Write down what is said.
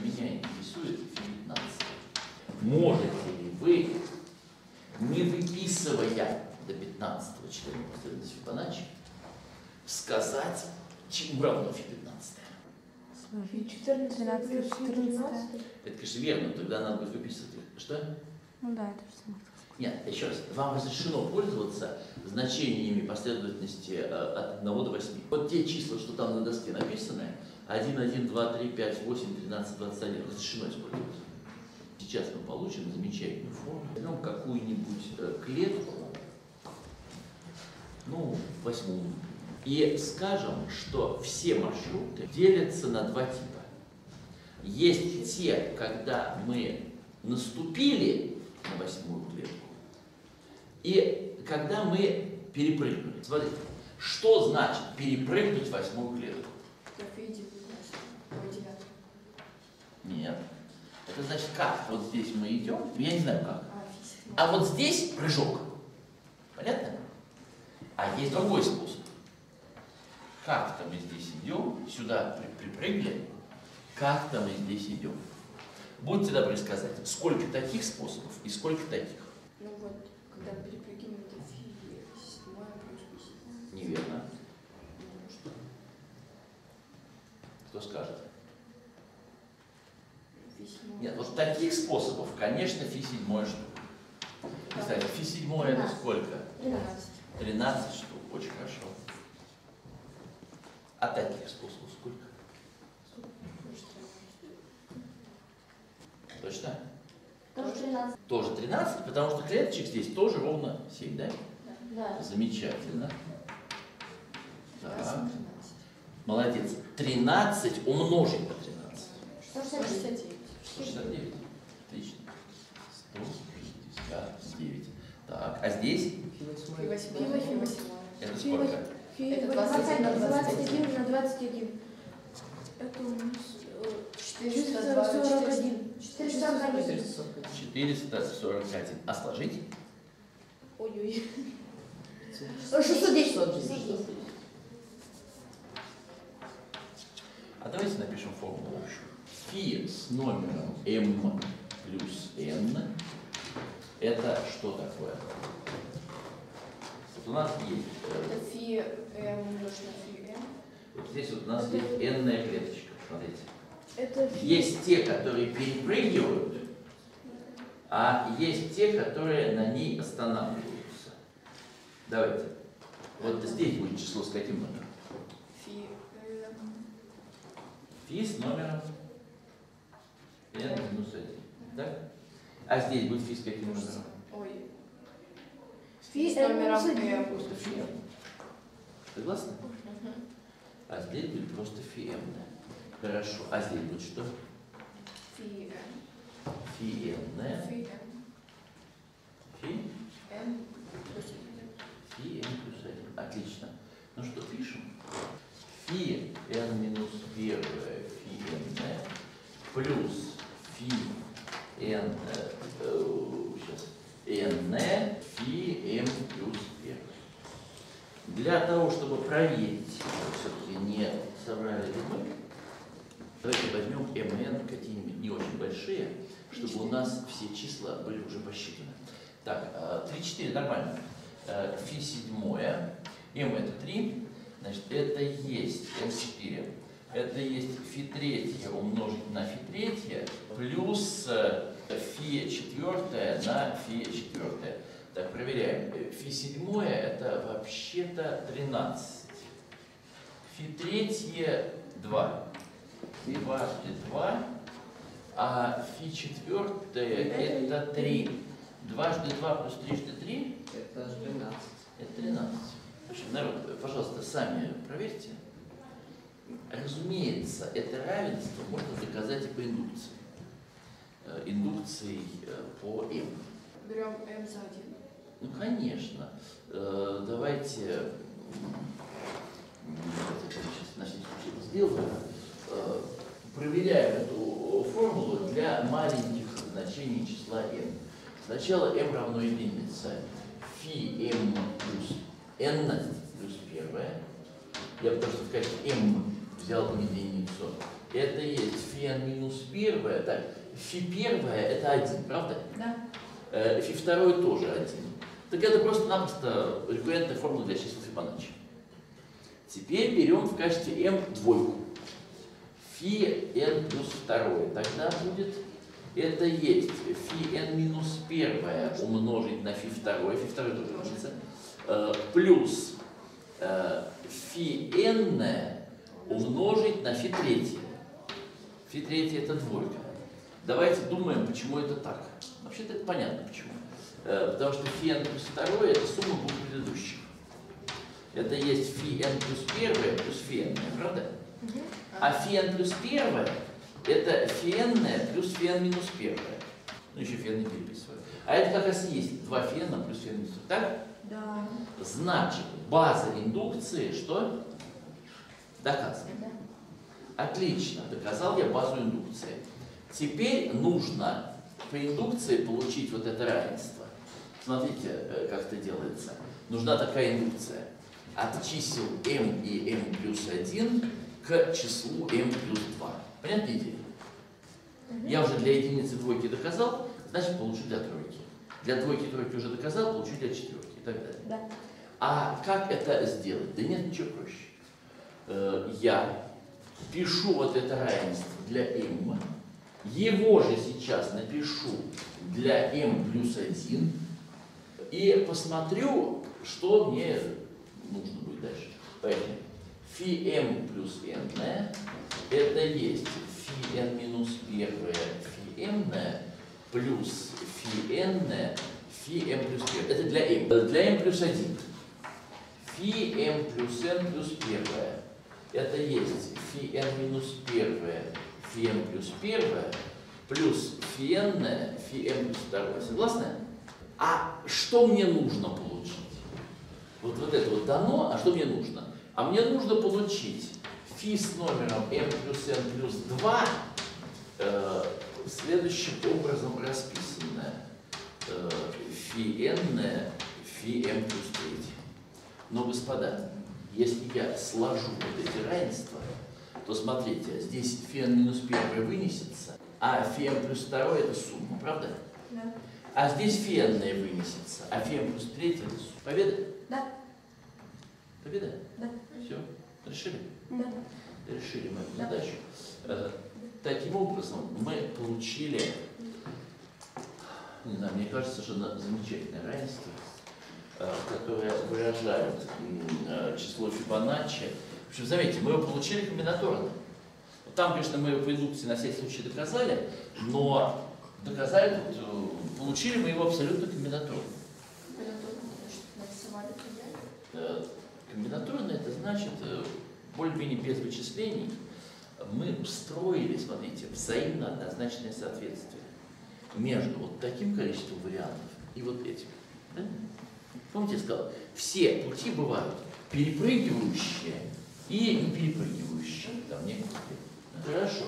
Меня интересует фи 15. Можете ли вы, не выписывая до 15 члена последовательности Фибоначчи, сказать, чему равно фи 15? 14, 13, 14. Это, конечно, верно, но тогда надо будет выписывать. Что? Ну да, это же самое. Нет, еще раз. Вам разрешено пользоваться значениями последовательности э, от 1 до 8. Вот те числа, что там на доске написаны, 1, 1, 2, 3, 5, 8, 13, 21, разрешено использовать. Сейчас мы получим замечательную форму. Возьмем какую-нибудь э, клетку, ну, восьмую, и скажем, что все маршруты делятся на два типа. Есть те, когда мы наступили на восьмую клетку, и когда мы перепрыгнули. Смотрите, что значит перепрыгнуть восьмую клетку? Нет. Это значит как? Вот здесь мы идем, я не знаю как. А вот здесь прыжок. Понятно? А есть другой способ. Как-то мы здесь идем, сюда при- припрыгли, как-то мы здесь идем. Будьте добры сказать, сколько таких способов и сколько таких? Ну вот, когда перепрыгиваем, фи Неверно. Кто скажет? Нет, вот таких способов, конечно, фи седьмое штук. Кстати, фи седьмое это сколько? 13. 13 штук, очень хорошо. А таких способов сколько? Точно? Тоже 13. Тоже 13, потому что клеточек здесь тоже ровно 7, да? Да. Замечательно. Так, 13. молодец. 13 умножить на 13. 169. 169. Отлично. 169. Так, а здесь Фи восьмое. Фи Фи восьмое. восьмое. это Фи сколько? Фи Это 21 на 21 21 на 21. Это у нас э, 441. 441. 441. А сложить? Ой-ой. 610. А давайте напишем формулу общую. Фи с номером m плюс n это что такое? Вот у нас есть, э, Это фи м умножить на фи м. вот здесь вот у нас есть n клеточка, смотрите. Это фи. Есть те, которые перепрыгивают, а есть те, которые на ней останавливаются. Давайте. Вот здесь будет число с каким номером? Фи. Фи с номером n минус 1. Так? А здесь будет фи с каким номером? Ой. Фи с номером м. Просто фи n. Согласны? А здесь будет просто фи m. да? Хорошо. А здесь будет что? Фи м. Фи n. Фи м. Фи, м плюс один. фи n плюс 1. Отлично. Ну что, пишем? Фи n минус первое фи n плюс фи n, э, э, n фи m плюс первое. Для того, чтобы проверить, все-таки не соврали ли мы, давайте возьмем mn какие-нибудь не очень большие, чтобы у нас все числа были уже посчитаны. Так, э, 3-4 нормально. Э, Фи седьмое, m это 3, значит, это есть m4, это есть фи третье умножить на фи третье, плюс э, фи четвертое на фи четвертое. Так, проверяем. Э, Фи седьмое это вообще-то 13. Фи третье 2. Дважды 2. А фи четвертое это 3. Дважды 2 плюс трижды 3 Это 12. это 13. В общем, народ, пожалуйста, сами проверьте. Разумеется, это равенство можно доказать и по индукции. Э, Индукцией э, по m. Берем м за один. Ну, конечно. Э, Давайте сейчас на всякий случай сделаю. Э, Проверяем эту формулу для маленьких значений числа m. Сначала m равно единице. Фи m плюс n плюс первое. Я просто в качестве m взял единицу. это есть фи n минус первое. Так, фи первое это один, правда? Да. Э, Фи второй тоже один. Так это просто-напросто рекуррентная формула для чисел Фибоначчи. Теперь берем в качестве m двойку. Фи n плюс второе. Тогда будет, это есть фи n минус первое умножить на фи второе. Фи второе тоже умножится. Э, Плюс э, фи n умножить на фи третье. Фи третье это двойка. Давайте думаем, почему это так. Вообще-то это понятно почему. Э, Потому что фи n плюс второе это сумма двух предыдущих. Это есть фи n плюс первое плюс фи n, правда? А фи n плюс первое это фи n плюс фи n минус первое. Ну еще фи n не переписываю. А это как раз и есть 2 фи n плюс фи n минус. Так? Да. Значит, база индукции что? Доказана. Да. Отлично, доказал я базу индукции. Теперь нужно по индукции получить вот это равенство. Смотрите, э, как это делается. Нужна такая индукция. От чисел m и m плюс 1 к числу m плюс 2. Понятная идея? Я уже для единицы двойки доказал, значит получу для тройки. Для двойки тройки уже доказал, получу для четверки и так далее. Да. А как это сделать? Да нет, ничего проще. Э, Я пишу вот это равенство для m, его же сейчас напишу для m плюс 1 и посмотрю, что мне нужно будет дальше. Поэтому фи m плюс n это есть фи n минус первое фи m плюс фи n фи m плюс первое. Это для m. Для m плюс 1. Фи m плюс n плюс первое. Это есть фи n минус первое m плюс первое плюс фи n фи m плюс второе. Согласны? А что мне нужно получить? Вот, вот это вот дано, а что мне нужно? А мне нужно получить фи с номером m плюс n плюс 2 э, следующим образом расписанное. Э, фи n фи m плюс 3. Но, господа, если я сложу вот эти равенства, то смотрите, здесь фи n минус 1 вынесется, а m плюс 2 это сумма, правда? Да. А здесь n вынесется, а m плюс 3 это сумма. Победа? Да. Победа? Да. Все, решили? Да. решили мы эту Да. задачу. Э, Таким образом, мы получили, не знаю, мне кажется, совершенно замечательное равенство, э, которое выражает м, э, число Фибоначчи. В общем, заметьте, мы его получили комбинаторно. Там, конечно, мы его по индукции на всякий случай доказали, но доказали, э, получили мы его абсолютно комбинаторно. Комбинаторно это значит, более-менее без вычислений, мы устроили, смотрите, взаимно однозначное соответствие между вот таким количеством вариантов и вот этим. Да? Помните, я сказал, все пути бывают перепрыгивающие и не перепрыгивающие. Там некоторые. Хорошо.